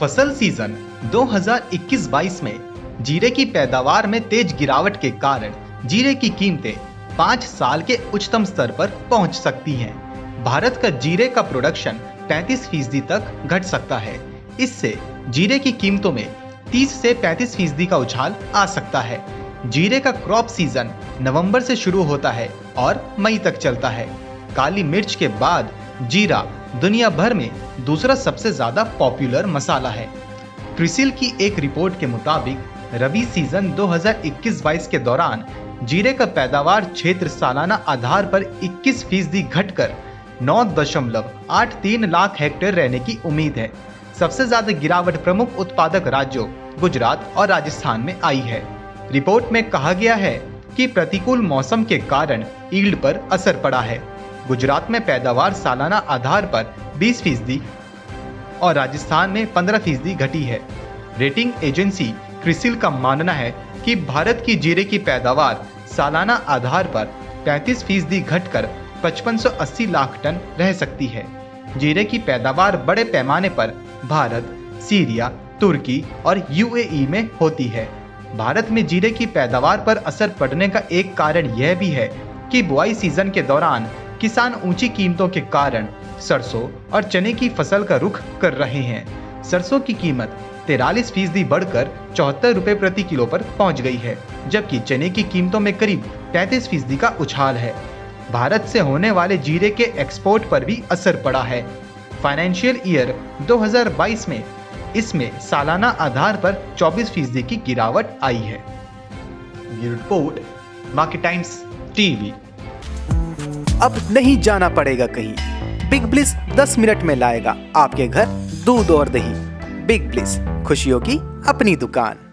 फ़सल सीज़न 2021-22 में जीरे की पैदावार में तेज गिरावट के कारण जीरे की कीमतें पाँच साल के उच्चतम स्तर पर पहुँच सकती हैं। भारत का जीरे का प्रोडक्शन 35 फ़ीसदी तक घट सकता है। इससे जीरे की कीमतों में 30 से 35 फ़ीसदी का उछाल आ सकता है। जीरे का क्रॉप सीज़न नवंबर से शुरू होता है और मई तक चलता है। काली मिर्च के बाद जीरा दुनिया भर में दूसरा सबसे ज़्यादा पॉपुलर मसाला है। क्रिसिल की एक रिपोर्ट के मुताबिक, रबी सीज़न 2021-22 के दौरान जीरे का पैदावार क्षेत्र सालाना आधार पर 21 फ़ीसदी घटकर नौ दशमलव आठ तीन लाख हेक्टेयर रहने की उम्मीद है। सबसे ज़्यादा गिरावट प्रमुख उत्पादक राज्यों गुजरात और राजस्थान में आई है। रिपोर्ट में कहा गया है कि प्रतिकूल मौसम के कारण ईल्ड पर असर पड़ा है। गुजरात में पैदावार सालाना आधार पर 20 फ़ीसदी और राजस्थान में 15 फ़ीसदी घटी है। रेटिंग एजेंसी क्रिसिल का मानना है कि भारत की जीरे की पैदावार सालाना आधार पर 35 फ़ीसदी घटकर 5580 लाख टन रह सकती है। जीरे की पैदावार बड़े पैमाने पर भारत, सीरिया, तुर्की और यूएई में होती है। भारत में जीरे की पैदावार पर असर पड़ने का एक कारण यह भी है कि बुआई सीज़न के दौरान किसान ऊँची कीमतों के कारण सरसों और चने की फ़सल का रुख कर रहे हैं। सरसों की कीमत तिरालीस फ़ीसदी बढ़कर चौहत्तर रुपए प्रति किलो पर पहुँच गई है, जबकि चने की कीमतों में करीब तैतीस फ़ीसदी का उछाल है। भारत से होने वाले जीरे के एक्सपोर्ट पर भी असर पड़ा है। फाइनेंशियल ईयर 2022 में इसमें सालाना आधार पर 24 फ़ीसदी की गिरावट आई है। Report, market times, TV. अब नहीं जाना पड़ेगा कहीं। बिग ब्लिस 10 मिनट में लाएगा आपके घर, दूध और दही। बिग ब्लिस खुशियों की अपनी दुकान।